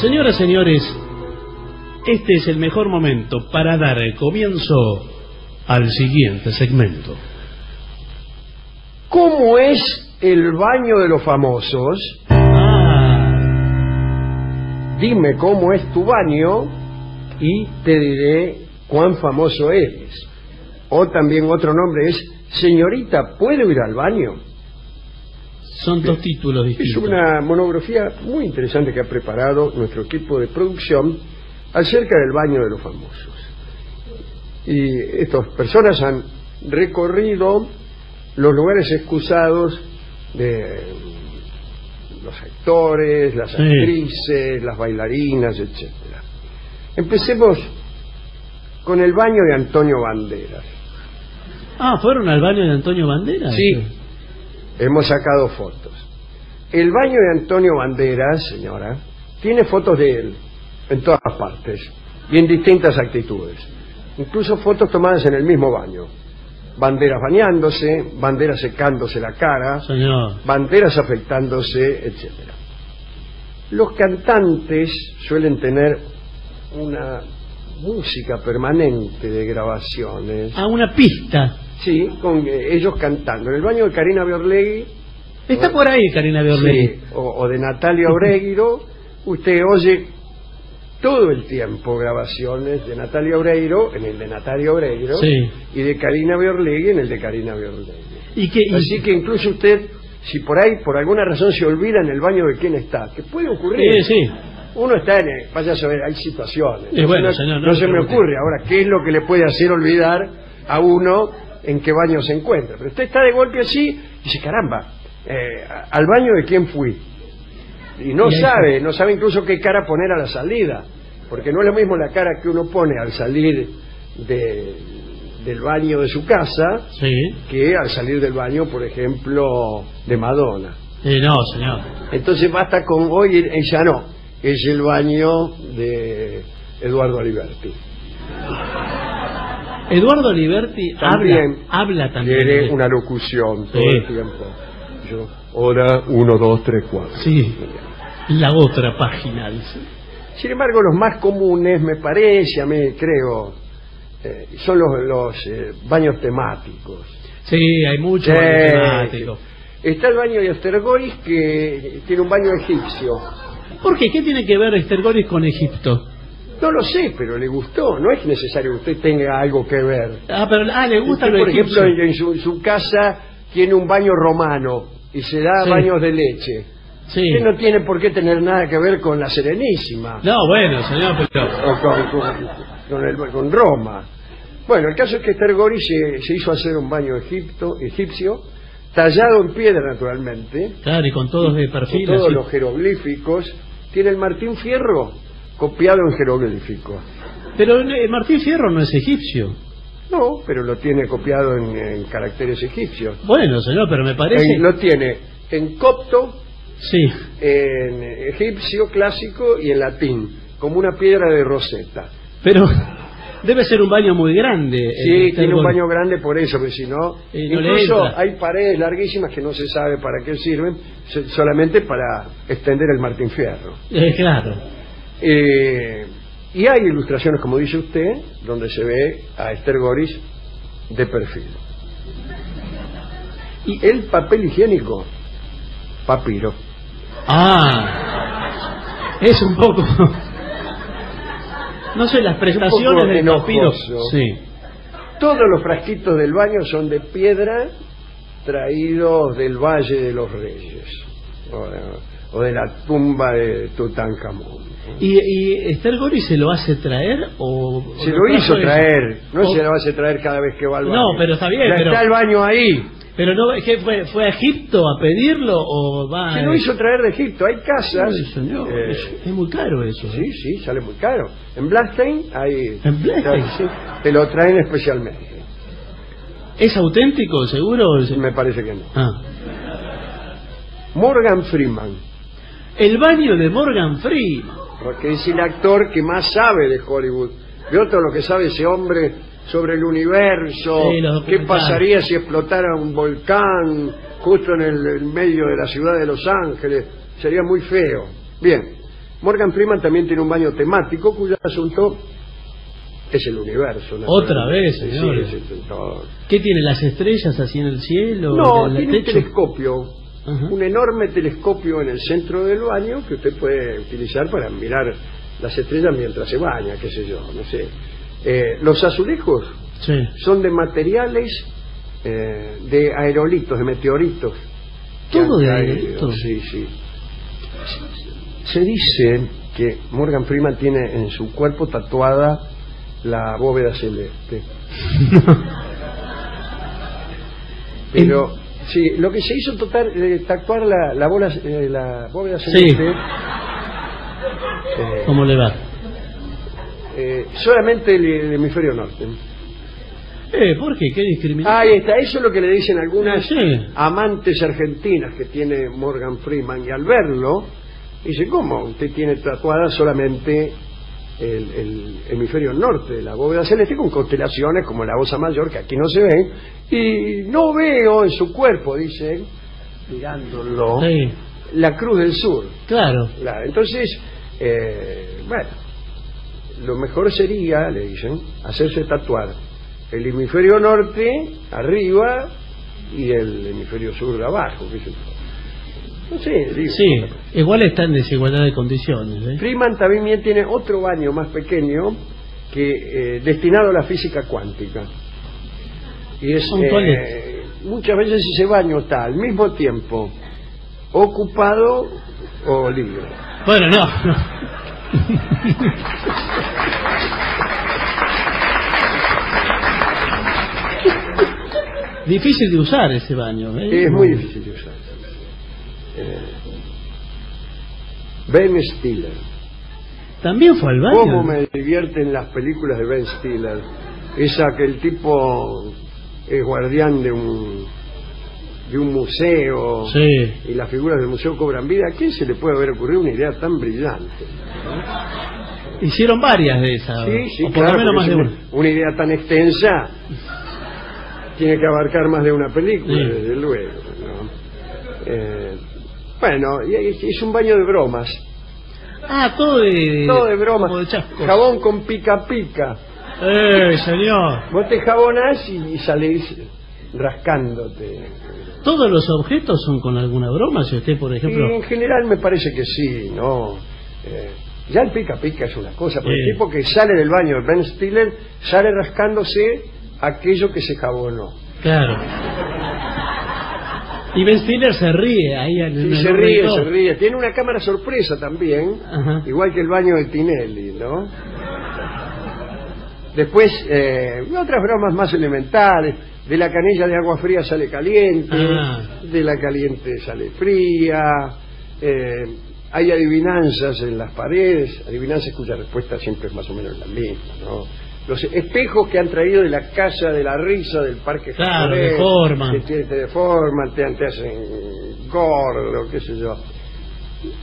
Señoras, señores, este es el mejor momento para dar el comienzo al siguiente segmento. ¿Cómo es el baño de los famosos? Ah, Dime cómo es tu baño y te diré cuán famoso eres. O también otro nombre es, señorita, ¿puedo ir al baño? Son dos títulos Es distintos. una monografía muy interesante que ha preparado nuestro equipo de producción acerca del baño de los famosos. Y estas personas han recorrido los lugares excusados de los actores, las Sí. actrices, las bailarinas, etcétera. Empecemos con el baño de Antonio Banderas. Ah, ¿fueron al baño de Antonio Banderas? Sí, hemos sacado fotos. El baño de Antonio Banderas, señora, tiene fotos de él en todas partes y en distintas actitudes. Incluso fotos tomadas en el mismo baño. Banderas bañándose, banderas secándose la cara, Señor. banderas afectándose, etcétera. Los cantantes suelen tener una música permanente de grabaciones. Ah, una pista. Sí, con eh, ellos cantando. En el baño de Karina Biorlegui Está por ahí, Karina Biorlegui. sí, o, o de Natalia Oreiro, usted oye todo el tiempo grabaciones de Natalia Oreiro en el de Natalia Oreiro Sí. y de Karina Biorlegui en el de Karina Biorlegui. ¿Y qué? y- Así que incluso usted, si por ahí, por alguna razón, se olvida en el baño de quién está, que puede ocurrir. Sí, sí. Uno está en el, vaya a saber, hay situaciones. Bueno, no, señor, no se me ocurre ahora qué es lo que le puede hacer olvidar a uno en qué baño se encuentra. Pero usted está de golpe así y dice, caramba, eh, ¿al baño de quién fui? Y no Y sabe, no sabe incluso qué cara poner a la salida. Porque no es lo mismo la cara que uno pone al salir de- del baño de su casa Sí. que al salir del baño, por ejemplo, de Madonna. Eh, no, señor. Entonces basta con hoy, ella no, es el baño de Eduardo Aliberti. Eduardo Liberti También habla, habla también. Tiene una locución todo Sí. el tiempo. Yo, hora 1, 2, 3, 4. Sí. La otra página, dice. Sin embargo, los más comunes, me parece, a mí creo, eh, son los, los eh, baños temáticos. Sí, hay mucho Sí. baño temático. Está el baño de Astergoris que tiene un baño egipcio. ¿Por qué? ¿Qué tiene que ver Estergoris con Egipto? No lo sé, pero le gustó. No es necesario que usted tenga algo que ver. Ah, pero ah, le gusta Usted, lo por ejemplo, en, en su, su casa tiene un baño romano y se da Sí. baños de leche. Sí. Usted no tiene por qué tener nada que ver con la Serenísima No, bueno, señor, pero... o con, con- con el- con Roma. Bueno, el caso es que Estergori se, se hizo hacer un baño egipto, egipcio, tallado en piedra naturalmente, Claro, y con todos de con perfil. todos así. los jeroglíficos. Tiene el Martín Fierro copiado en jeroglífico. Pero eh, Martín Fierro no es egipcio. No, pero lo tiene copiado en, en caracteres egipcios. Bueno, señor, pero me parece... En- lo tiene en copto, Sí. en egipcio clásico y en latín, como una piedra de roseta. Pero debe ser un baño muy grande. Sí, el tiene un baño grande por eso, porque si no, Y no le incluso entra. hay paredes larguísimas que no se sabe para qué sirven, se- solamente para extender el Martín Fierro. Eh, claro. Eh, y hay ilustraciones, como dice usted, donde se ve a Esther Goris de perfil. Y el papel higiénico, papiro. Ah, es un poco... No sé, las prestaciones del papiro. Sí. Todos los frasquitos del baño son de piedra traídos del Valle de los Reyes o de la tumba de Tutankamón. ¿Y, y Estergoris se lo hace traer o...? Se lo hizo traer, no o- se lo hace traer cada vez que va al baño. No, pero está bien, Ya pero- está el baño ahí. Pero no, ¿qué fue, fue a Egipto a pedirlo o va Se lo hizo traer de Egipto. Hay casas. Ay, señor, eh, es, es muy caro eso. ¿eh? sí, sí, sale muy caro. En Blackstein hay. ¿En Blackstein? Sí, te lo traen especialmente. ¿Es auténtico, seguro? Me parece que no. Ah. Morgan Freeman, El baño de Morgan Freeman. porque es el actor que más sabe de Hollywood. De todo lo que sabe ese hombre sobre el universo, Sí, los qué documentales. pasaría si explotara un volcán justo en el, medio de la ciudad de Los Ángeles. Sería muy feo. Bien, Morgan Freeman también tiene un baño temático cuyo asunto es el universo. Otra vez, Sí, todo. ¿Qué tiene las estrellas así en el cielo? No, en el tiene un techo? telescopio, Un enorme telescopio en el centro del baño que usted puede utilizar para mirar las estrellas mientras se baña, qué sé yo, no sé. Eh, los azulejos Sí. son de materiales eh, de aerolitos, de meteoritos. ¿Todo de aerolitos? Sí, sí. Se dice que Morgan Freeman tiene en su cuerpo tatuada la bóveda celeste. Pero, sí, lo que se hizo total, eh, tatuar la, la, bola, eh, la bóveda Sí. celeste eh, ¿Cómo le va? eh, solamente el, el hemisferio norte. Eh, ¿por qué? ¿Qué discriminación? Ahí está, eso es lo que le dicen algunas Sí. amantes argentinas que tiene Morgan Freeman y al verlo, dice, ¿cómo? Usted tiene tatuada solamente el, el hemisferio norte de la bóveda celeste con constelaciones como la Osa Mayor, que aquí no se ven, y no veo en su cuerpo, dicen, mirándolo, Sí, la Cruz del Sur. claro. Claro, entonces, eh, bueno, lo mejor sería, le dicen, hacerse tatuar el hemisferio norte arriba y el hemisferio sur abajo. sé yo. Digo. Sí, igual está en desigualdad de condiciones. ¿eh? Freeman también tiene otro baño más pequeño que eh, destinado a la física cuántica. Y es Un eh, muchas veces ese baño está al mismo tiempo ocupado o libre. Bueno, no. no. Difícil de usar ese baño. ¿eh? Es muy difícil de usar. Ben Stiller. También fue al baño. ¿Cómo me divierten las películas de Ben Stiller? Esa que el tipo es guardián de un de un museo Sí. y las figuras del museo cobran vida. ¿A quién se le puede haber ocurrido una idea tan brillante? Hicieron varias de esas. Sí, sí, o por claro, lo menos más de una. una, una idea tan extensa tiene que abarcar más de una película, Sí. desde luego. ¿no? Eh, bueno, y es, un baño de bromas, Ah, todo de. todo de bromas. como de chascos. Jabón con pica pica. Eh, señor. Vos te jabonás y, y salís rascándote. ¿Todos los objetos son con alguna broma? Si usted, por Y ejemplo. en general me parece que sí, ¿no? Eh, ya el pica pica es una cosa, porque el tipo que sale del baño de Ben Stiller sale rascándose aquello que se jabonó. Claro. Y Ben Stiller se ríe ahí en Sí, el se ríe, se ríe. Tiene una cámara sorpresa también, Ajá. igual que el baño de Tinelli, ¿no? Después, eh, otras bromas más elementales. De la canilla de agua fría sale caliente, Ah. de la caliente sale fría. eh, hay adivinanzas en las paredes, adivinanzas cuya respuesta siempre es más o menos la misma, ¿no? Los espejos que han traído de la casa de la risa del parque Claro, japonés, deforman. que te, te deforman, te, te hacen gordo, qué sé yo.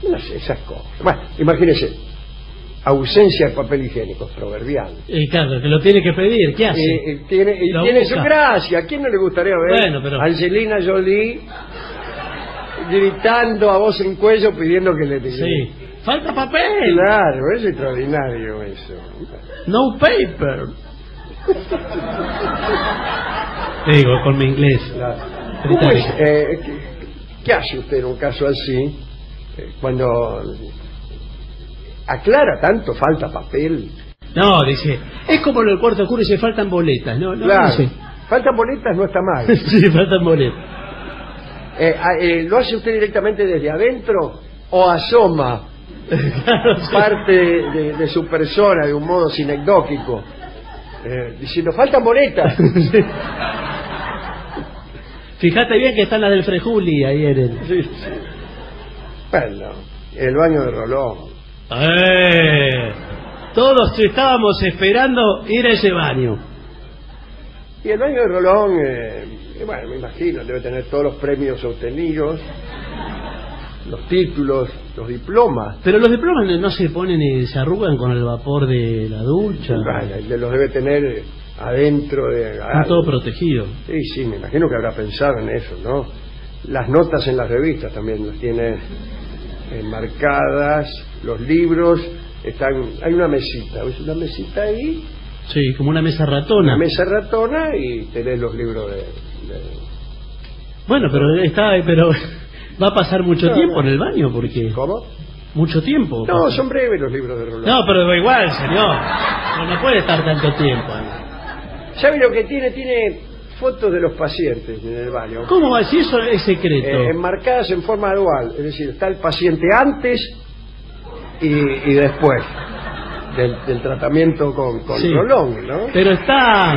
No sé, esas cosas. Bueno, imagínese, ausencia de papel higiénico, proverbial. Eh, claro, que lo tiene que pedir. ¿Qué hace? Eh, eh, tiene y tiene su gracia. ¿A quién no le gustaría ver Bueno, pero- Angelina Jolie gritando a voz en cuello pidiendo que le diga? Sí. ¡Falta papel! Claro, es extraordinario eso. No paper. Te digo, con mi inglés. Claro. ¿Cómo es? Británico. eh, ¿qué, qué hace usted en un caso así? Eh, cuando aclara tanto, falta papel. No, dice, es como lo del cuarto oscuro y se faltan boletas. No, no, claro. sé. Faltan boletas, no está mal. sí, faltan boletas. Eh, ah, eh, ¿Lo hace usted directamente desde adentro o asoma. parte de, de su persona de un modo sinecdóquico? Eh, diciendo, faltan boletas. Fíjate bien que están las del Frejuli ahí en el... Sí, sí. Bueno, el baño de Rolón. ¡Eh! Todos estábamos esperando ir a ese baño. Y el baño de Rolón, eh, bueno, me imagino, debe tener todos los premios obtenidos, los títulos, los diplomas. Pero los diplomas no- no se ponen y se arrugan con el vapor de la ducha. Y los debe tener eh, adentro de... Están todo protegido. Sí, sí, me imagino que habrá pensado en eso, ¿no? Las notas en las revistas también las tiene enmarcadas, los libros, están, hay una mesita, ¿ves una mesita ahí? Sí, como una mesa ratona. Una mesa ratona y tenés los libros de... de- Bueno, pero está, pero va a pasar mucho No, tiempo no. en el baño porque ¿Cómo? mucho tiempo. No, pasa. son breves los libros de Rolón. No, pero igual, señor. No, no puede estar tanto tiempo. ¿Sabe lo que tiene? Tiene fotos de los pacientes en el baño. ¿Cómo va? Si eso es secreto. Eh, enmarcadas en forma dual, es decir, está el paciente antes y, y después del, del tratamiento con, con Sí. Rolón, ¿no? Pero está.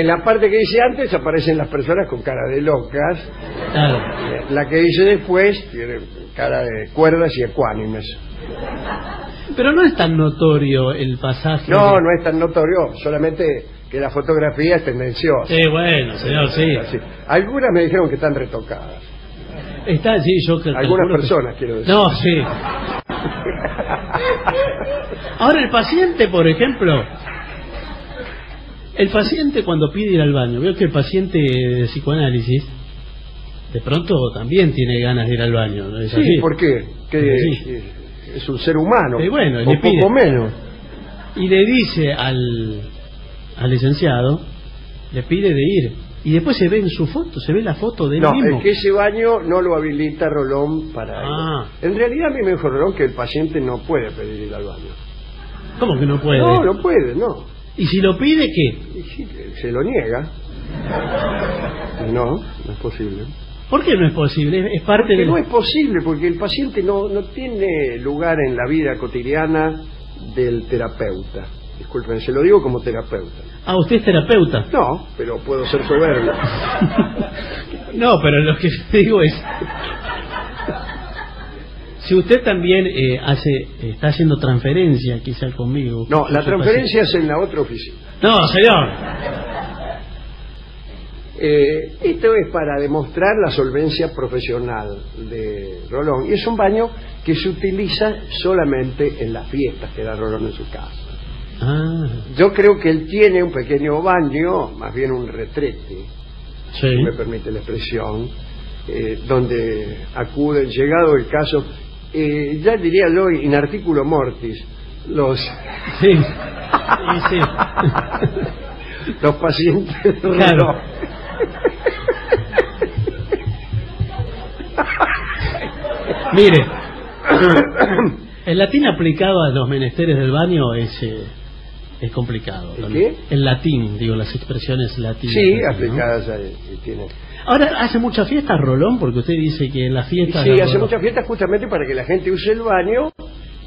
En la parte que dice antes aparecen las personas con cara de locas, Claro. eh, la que dice después tiene cara de cuerdas y ecuánimes. Pero no es tan notorio el pasaje. No, no es tan notorio, solamente que la fotografía es tendenciosa. Sí, bueno, señor, sí. Así. Algunas me dijeron que están retocadas. Está, sí, yo que- Algunas que- personas, quiero decir. No, sí. Ahora el paciente, por ejemplo, el paciente cuando pide ir al baño, veo que el paciente de psicoanálisis de pronto también tiene ganas de ir al baño, ¿no es Sí, así? ¿por qué? Que Sí. eh, es un ser humano, Sí, bueno, o le pide. poco menos. Y le dice al, al licenciado, le pide de ir. Y después se ve en su foto, se ve la foto de él No, mismo. es que ese baño no lo habilita Rolón para Ah. ir. En realidad a mí me dijo Rolón que el paciente no puede pedir ir al baño. ¿Cómo que no puede? No, no puede, no. Y si lo pide, ¿qué? Se lo niega. No, no es posible. ¿Por qué no es posible? Es- Es parte Porque de... no es posible, porque el paciente no, no tiene lugar en la vida cotidiana del terapeuta. Disculpen, se lo digo como terapeuta. Ah, usted es terapeuta. No, pero puedo ser soberbio. No, pero lo que digo es... Si usted también eh, hace, está haciendo transferencia quizá conmigo. No, la transferencia es en la otra oficina. No, señor. Eh, esto es para demostrar la solvencia profesional de Rolón. Y es un baño que se utiliza solamente en las fiestas que da Rolón en su casa. Ah, Yo creo que él tiene un pequeño baño, más bien un retrete, sí. si me permite la expresión, eh, donde acuden, llegado el caso, eh, ya diría yo, in articulo mortis, los, Sí. Sí, sí. los pacientes Claro. Mire, el latín aplicado a los menesteres del baño es, eh, es complicado. ¿El qué? El latín, digo, las expresiones latinas. Sí, ¿no? aplicadas ahí, y tiene. Ahora, ¿hace mucha fiesta Rolón? Porque usted dice que en las fiestas... Sí, hace Rolón- muchas fiestas justamente para que la gente use el baño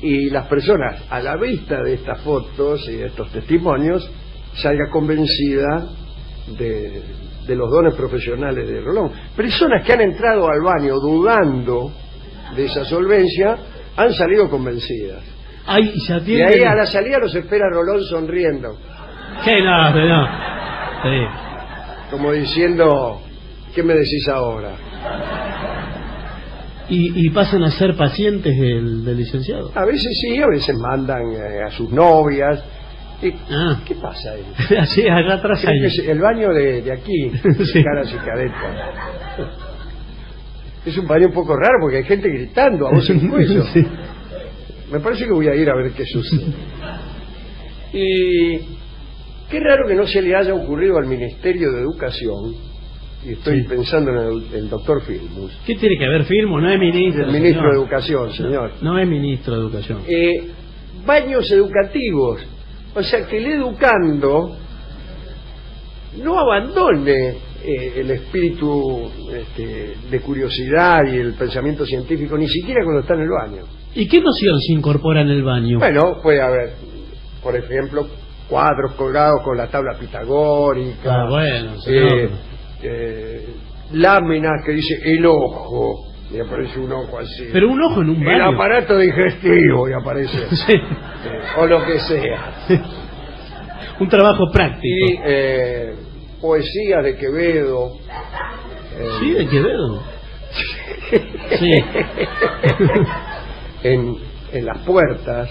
y las personas, a la vista de estas fotos y de estos testimonios, salga convencida de, de los dones profesionales de Rolón. Personas que han entrado al baño dudando de esa solvencia han salido convencidas. Ay, ya Y tiene... ahí a la salida los espera Rolón sonriendo, ¿Qué? No, señor. Sí. como diciendo, ¿qué me decís ahora? Y, y pasan a ser pacientes del, del licenciado. A veces sí, a veces mandan eh, a sus novias. Y, Ah. ¿Qué pasa ahí? Así, allá atrás Creo hay... que es el baño de, de aquí, Sí. de caras y caretas. Es un baño un poco raro porque hay gente gritando a voz en cuello. Sí. Me parece que voy a ir a ver qué sucede. Y qué raro que no se le haya ocurrido al Ministerio de Educación, y estoy Sí. pensando en el, el doctor Filmus, ¿Qué tiene que ver Filmo? No es ministro. el ministro señor. de Educación, señor. No es ministro de Educación. eh, baños educativos. O sea, que el educando no abandone eh, el espíritu este, de curiosidad y el pensamiento científico, ni siquiera cuando está en el baño. ¿Y qué noción se incorpora en el baño? Bueno, puede haber, por ejemplo, cuadros colgados con la tabla pitagórica, Ah, bueno, señor. eh, eh, láminas que dice el ojo, y aparece un ojo así. Pero un ojo en un el baño. aparato digestivo y aparece. Sí. Eh, o lo que sea. un trabajo práctico. Y eh, poesía de Quevedo. eh, Sí, de Quevedo. Sí. en, en las puertas.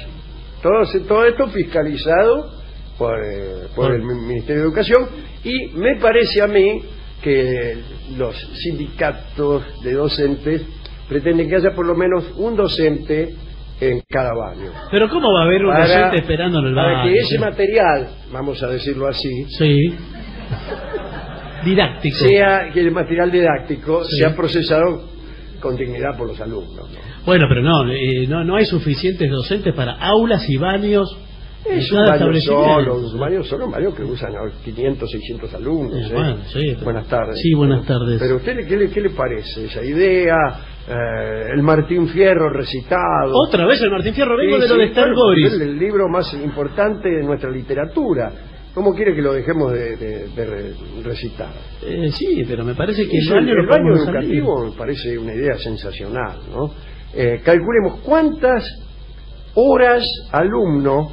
Todo, todo esto fiscalizado por, eh, por el Mi- Ministerio de Educación y me parece a mí que los sindicatos de docentes pretenden que haya por lo menos un docente en cada baño. Pero ¿cómo va a haber un Para- docente esperando en el baño? Para que ese material, vamos a decirlo así, Sí. Didáctico. sea que el material didáctico Sí. sea procesado con dignidad por los alumnos. ¿no? Bueno, pero no, eh, no, no hay suficientes docentes para aulas y baños. Es un baño solo, un baño solo, un baño que usan a 500, 600 alumnos. Eh, ¿eh? bueno, sí. Buenas tardes. Sí, buenas tardes. Pero usted, ¿qué le, qué le parece esa idea? Eh, el Martín Fierro recitado. Otra vez el Martín Fierro, vengo Sí, de lo de Goris. Es el libro más importante de nuestra literatura. ¿Cómo quiere que lo dejemos de, de- de re- recitar? Eh, sí, pero me parece que el baño el lo baño educativo me parece una idea sensacional, ¿no? Calculemos cuántas horas alumno,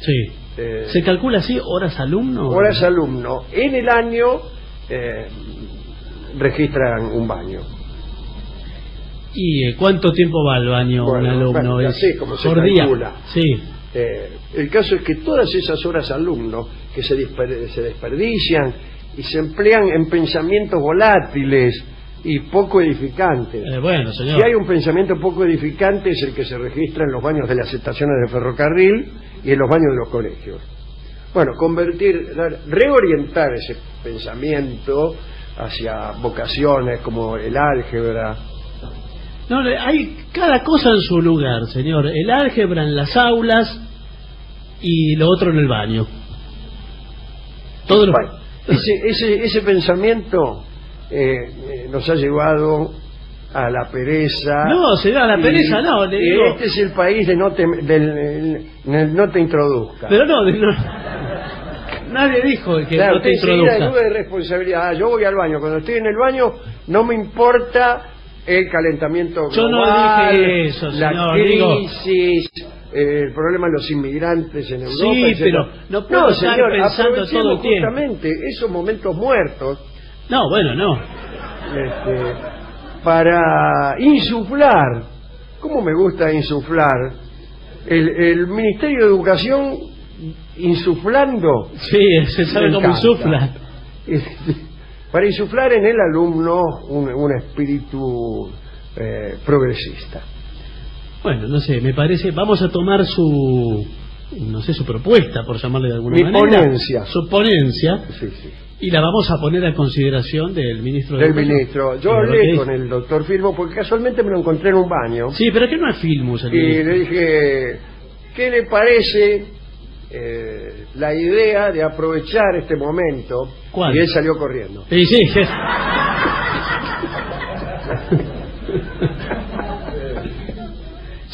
Sí. eh, ¿Se calcula así horas alumno? horas alumno en el año eh, registran un baño. ¿Y eh, cuánto tiempo va al baño un alumno? bueno, Es se por día. Sí. Eh, el caso es que todas esas horas alumno que se, se desperdician y se emplean en pensamientos volátiles y poco edificantes. Eh, bueno, señor. Si hay un pensamiento poco edificante es el que se registra en los baños de las estaciones de ferrocarril y en los baños de los colegios. Bueno, convertir, reorientar ese pensamiento hacia vocaciones como el álgebra, No, hay cada cosa en su lugar, señor. El álgebra en las aulas y lo otro en el baño. Todo lo... Bueno, ese, ese, ese pensamiento eh, eh, nos ha llevado a la pereza. No, señor, a la Y- pereza no, le digo. Este es el país de no te, del, del no te introduzca. Pero no, de- no- nadie dijo que Claro, no te introduzca. duda de responsabilidad. Ah, yo voy al baño. Cuando estoy en el baño, no me importa el calentamiento Yo no dije eso, la digo- crisis, eh, el problema de los inmigrantes en Europa. Sí, pero no puedo estar señor, pensando todo el tiempo. justamente esos momentos muertos No, bueno, no. este, para insuflar, ¿cómo me gusta insuflar? El, el Ministerio de Educación insuflando, Sí, se sabe cómo insufla. para insuflar en el alumno un, un espíritu eh, progresista. Bueno, no sé, me parece, vamos a tomar su, no sé, su propuesta, por llamarle de alguna Mi manera. ponencia. Su ponencia, Sí, sí. Y la vamos a poner a consideración del ministro de Del Educación. ministro. Yo hablé con el doctor Filmo porque casualmente me lo encontré en un baño. Sí, pero que no es Filmus el y ministro. le dije, ¿qué le parece eh, la idea de aprovechar este momento? ¿Cuál? Y él salió corriendo. Sí, sí. que-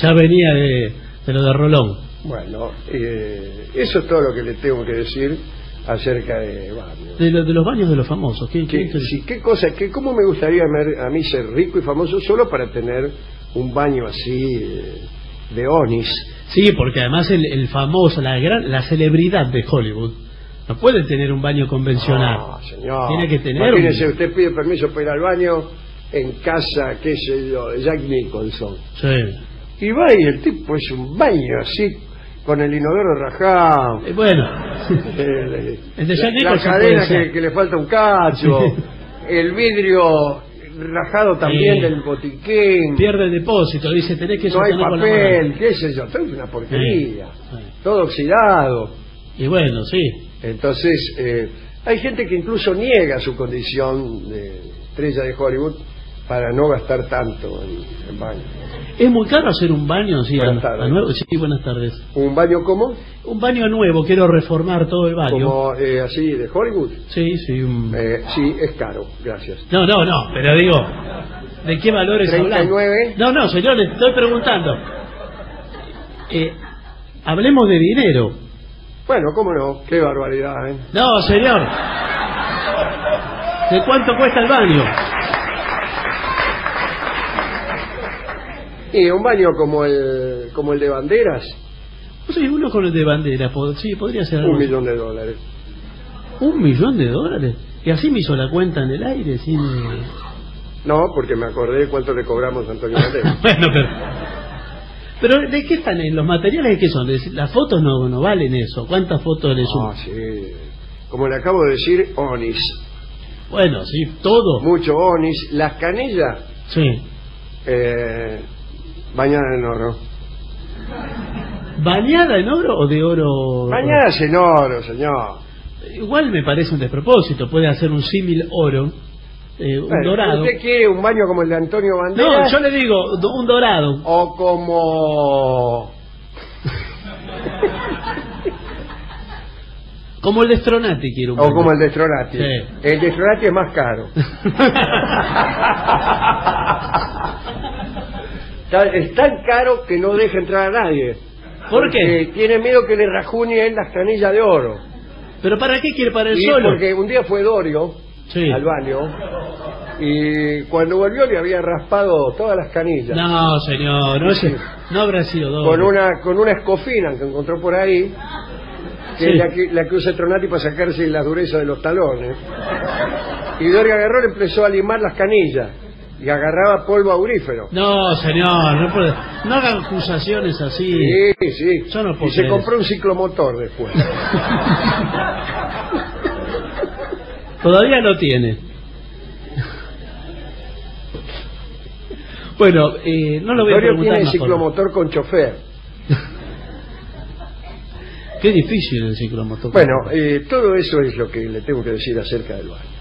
ya venía de, de lo de Rolón. Bueno, eh, eso es todo lo que le tengo que decir acerca de baños. De, lo- de los baños de los famosos. ¿Qué, qué- ¿Qué, sí, qué cosa, qué, cómo me gustaría mer- a mí ser rico y famoso solo para tener un baño así eh, de Onis? Sí, porque además el, el famoso, la gran, la celebridad de Hollywood, no puede tener un baño convencional. No, señor. Tiene que tener Imagínese, un- usted pide permiso para ir al baño en casa, qué sé yo, de Jack Nicholson. Sí. Y va y el tipo es un baño así, con el inodoro rajado. Eh, bueno, el- El de Jack la, cadena que, que le falta un cacho, el vidrio rajado también del botiquín, pierde el depósito, dice, tenés que no hay papel, qué sé yo, todo es una porquería, todo oxidado. Y bueno, sí. Entonces, eh, hay gente que incluso niega su condición de estrella de Hollywood para no gastar tanto en, en baño. ¿Es muy caro hacer un baño así a, Buenas tardes. a nuevo? Sí, buenas tardes. ¿Un baño como? Un baño nuevo, quiero reformar todo el baño. Como eh, así de Hollywood. Sí, sí. un- Eh, sí, es caro, gracias. No, no, no, pero digo, ¿de qué valores hablamos? 39. No, no, señor, le estoy preguntando. Eh, hablemos de dinero. Bueno, cómo no, qué barbaridad, ¿eh? No, señor. ¿De cuánto cuesta el baño? Y un baño como el, como el de banderas, Sí, uno con el de bandera, pod- sí, podría ser algo un así. millón de dólares. ¿Un millón de dólares? Y así me hizo la cuenta en el aire, sin... No, porque me acordé cuánto le cobramos a Antonio Banderas. bueno, pero... Pero ¿de qué están? ¿Los materiales de qué son? Las fotos no, no valen eso. ¿Cuántas fotos le Ah, suman? sí. Como le acabo de decir, Onis. Bueno, sí, todo. mucho onis, las canillas Sí. eh, bañadas en oro. ¿Bañada en oro o de oro? Bañadas en oro, señor. Igual me parece un despropósito. Puede hacer un símil oro, eh, un Bueno, dorado. ¿Usted quiere un baño como el de Antonio No, Banderas? yo le digo do- un dorado. O como... Como el de Stronati quiero un O baño. como el de Stronati. Sí. El de Stronati es más caro. Está- Es tan caro que no deja entrar a nadie. ¿Por qué? Porque tiene miedo que le rajunien las canillas de oro. ¿Pero para qué quiere para el Y solo? porque un día fue Dorio Sí. al baño y cuando volvió le había raspado todas las canillas No, señor, no, no habrá sido doble. con una con una escofina que encontró por ahí que Sí. es la que, la que usa Tronati para sacarse la dureza de los talones y Dorio agarró y empezó a limar las canillas y agarraba polvo aurífero No, señor, no, puede, no haga acusaciones así. sí, sí. Yo no puedo y se creer compró un ciclomotor después. Todavía no tiene. Bueno, eh, no lo voy a Dorio preguntar tiene más por- ciclomotor con chofer. Qué difícil el ciclomotor. bueno eh, todo eso es lo que le tengo que decir acerca del baño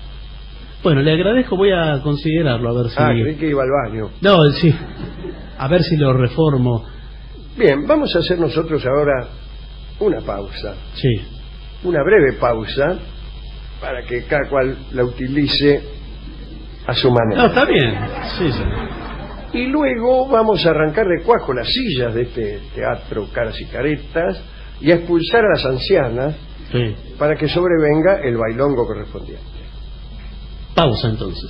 Bueno, le agradezco, voy a considerarlo, a ver si... ah creí que iba al baño No, sí. A ver si lo reformo. Bien, vamos a hacer nosotros ahora una pausa, Sí. una breve pausa, para que cada cual la utilice a su No, manera. está bien. Sí, sí. Y luego vamos a arrancar de cuajo las sillas de este teatro Caras y Caretas y a expulsar a las ancianas Sí. para que sobrevenga el bailongo correspondiente. Pausa entonces.